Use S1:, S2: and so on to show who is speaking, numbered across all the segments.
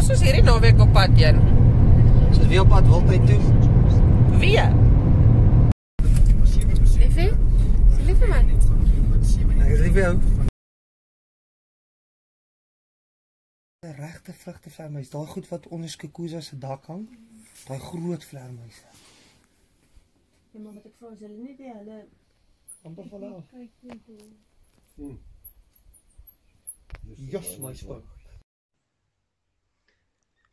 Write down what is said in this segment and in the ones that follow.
S1: Waar is ons hierdie naweek op pad heen?
S2: Ons is weer op pad Wildtuin toe.
S1: Wie?
S3: Liefie? Is lief vir my?
S2: Ek is lief vir jou. 'n Regte vrugte vleermuis. Daai goed wat onder Skukuza se dak hang. Daai groot vleermuise.
S3: Ja, maar wat ek vra is hulle nie die hulle
S2: amper van af.
S3: kyk net hoe.
S2: Jos my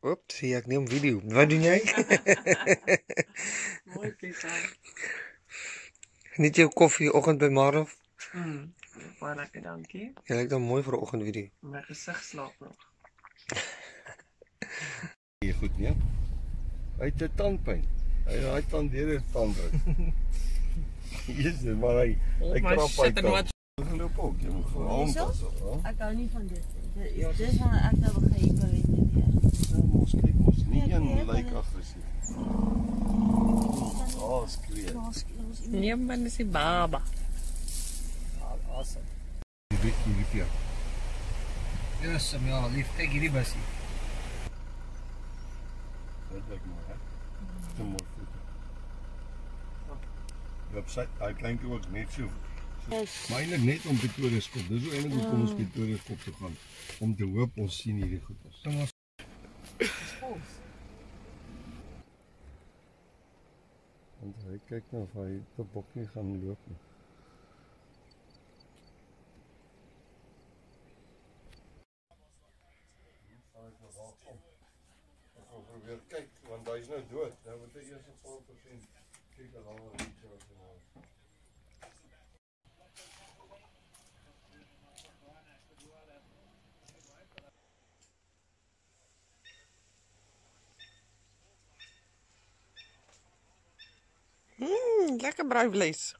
S2: spot. Oeps, sien ek neem video. Wat doen jy?
S1: Mooi Pieter.
S2: Net jou koffie oggend by Marov.
S1: Mm. Baie lekker, dankie.
S2: Jy lyk dan mooi vir 'n oggendvideo.
S1: My gesig slaap nog.
S4: Hier goed nee. Hy het 'n tandpyn. Hy het daai tand deur 'n tanddruk. Jesus, maar hy hy
S1: My
S4: krap
S1: shit
S4: uit.
S1: en wat
S4: geloop ook. Jy moet gewoon
S3: Hierso?
S4: pas op, hè?
S3: Ek hou nie van dit. Dit- Ja, dis van ek nou begin hyper weet nie meer.
S4: Ja, mos kyk mos nie
S3: Ja,
S4: een
S3: nee,
S4: lyk
S3: maar-
S4: aggressief. Ah, skree.
S1: Nee, man, dis die baba.
S2: Awesome.
S4: Die bietjie hierdie.
S2: Ja, som ja, lief. Kyk hierdie busie.
S4: Dit lyk mooi, hè? Te mooi voete. Op sy hy klink ook net so. Maar eintlik net om Pretoria se kop. Dis hoe eintlik hoekom ons Pretoria se kop toe gaan om te hoop ons sien hierdie goeders.
S2: Kom ons
S4: Want hy kyk nou of hy te bok nie gaan loop nie. Ek wil probeer kyk want hy's nou dood. Nou moet hy eers 'n paar persent kyk al hoe
S1: Mm, lekker bruivlees.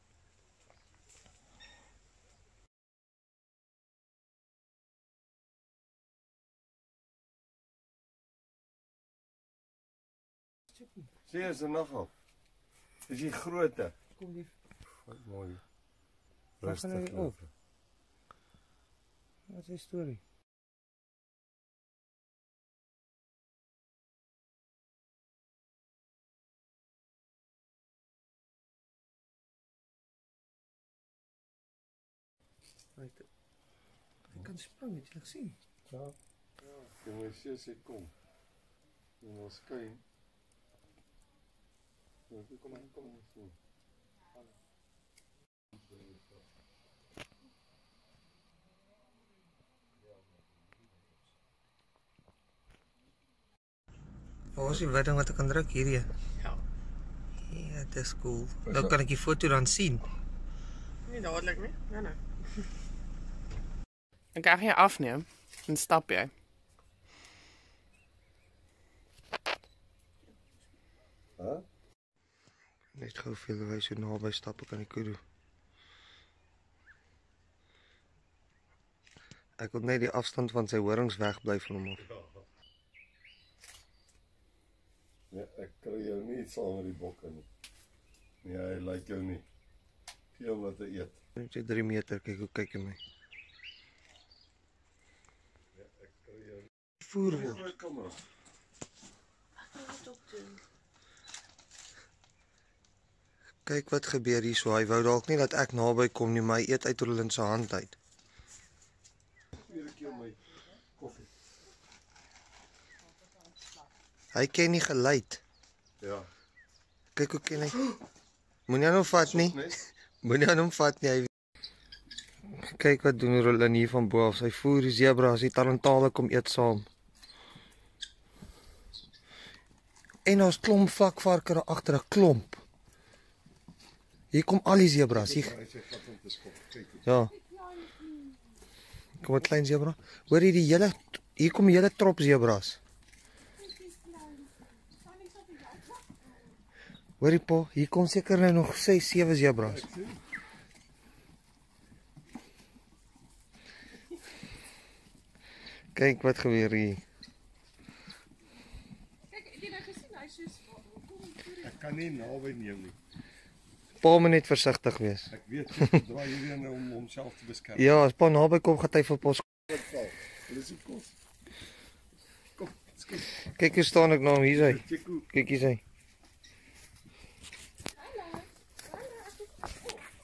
S4: Sien jy se nog op? Is hy grootte?
S2: kom lief.
S4: Wat mooi.
S2: Hy
S4: Rustig.
S2: Wat is die storie? Hy het- hy kan spring, het jy gesien?
S4: Ja. Ja, jy moet sê sy kom. Jy moet skyn. Ja, kom maar, kom maar sien.
S2: Waar is die wedding wat ek kan druk hierdie?
S1: Ja.
S2: Ja, dit is cool. Nou kan ek die foto dan sien.
S1: Nie dadelik nie. Nee, nee. Dan kan jy afneem en stap jy.
S4: Hæ?
S2: Net gou veel hoe hy so naby stap ek aan die kudu. Ek wil net die afstand van sy horings wegbly van hom af.
S4: Nee, ek kry jou nie saam met die bokke nie. Nee, hy lyk jou nie. Gee hom wat te eet.
S2: Net so 3 meter kyk hoe kyk hy my.
S4: Ek kry jou.
S2: Voer
S4: Die
S2: word. Kyk wat gebeur hierso. Hy wou dalk nie dat ek naby kom nie, maar hy eet uit Roland se hand uit.
S4: Tweede keer my koffie.
S2: Hy ken nie geluid.
S4: Ja.
S2: Kyk hoe ken hy. Moenie aan hom vat nie. Moenie aan hom vat nie. Hy Kyk wat doen Roland hier van bo af. Sy voer die zebras, die tarantale kom eet saam. En ons klomp vakvarke daar agter 'n klomp. Hier kom al die zebras. Hier, ja. Kom 'n klein zebra. Hoor jy die hele hier kom hele trop zebras. Hoorie pa, hier kom seker nou nog 6, 7 zebras. Kyk wat gebeur hier.
S4: Ek kan nie naby neem nie.
S2: Pa moet net versigtig wees.
S4: Ek weet jy draai hierdie nou om homself te beskerm.
S2: Ja, as pa naby kom, gaan hy vir pos.
S4: Val? Hulle is die kos. Kom,
S2: Kyk hier staan ek nou, hier's hy.
S4: Chico.
S2: Kyk hier's hy.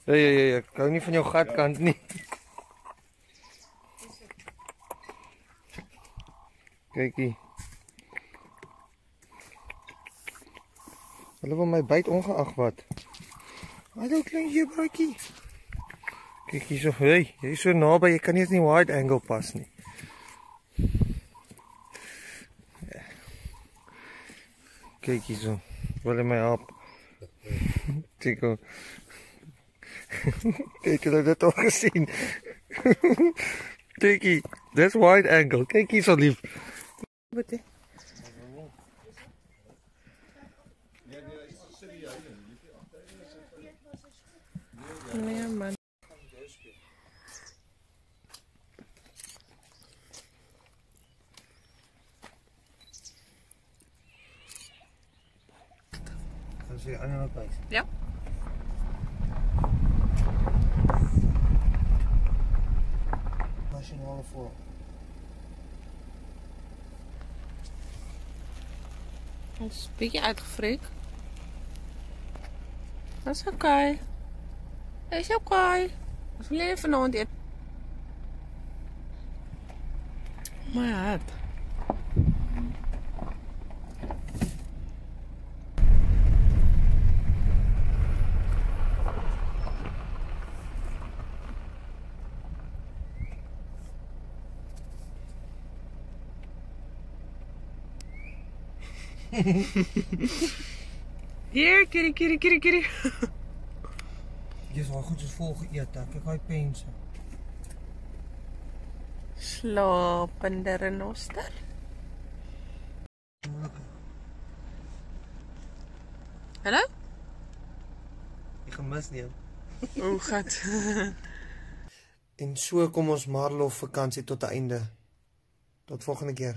S2: Ja ja ja, ek hou nie van jou gatkant nie. Kyk hier. Hulle wil my byt ongeag wat. Hallo klein jebraakie. Kyk hierso, hey, jy's so naby, jy kan nie eens nie wide angle pas nie. Kyk hierso. Wil jy my help? Chico. Kyk jy dit al gesien? Tikkie, dis wide angle. Kyk hierso lief. Wat hè?
S1: Nee man.
S2: Dan sê aan die kant.
S1: Ja.
S2: Nasionale voor.
S1: Ons is 'n bietjie uitgefreek. Dis oké. Okay. Dis oké. Okay. Ons wil net vanaand eet. My hat. Hier, kitty, kitty, kitty, kitty.
S2: Jy's al goed soos vol geëet. hè. Kyk daai pense.
S1: Slapende renoster. Hallo?
S2: Jy gemis nie.
S1: O, gat.
S2: En so kom ons Marlof vakansie tot 'n einde. Tot volgende keer.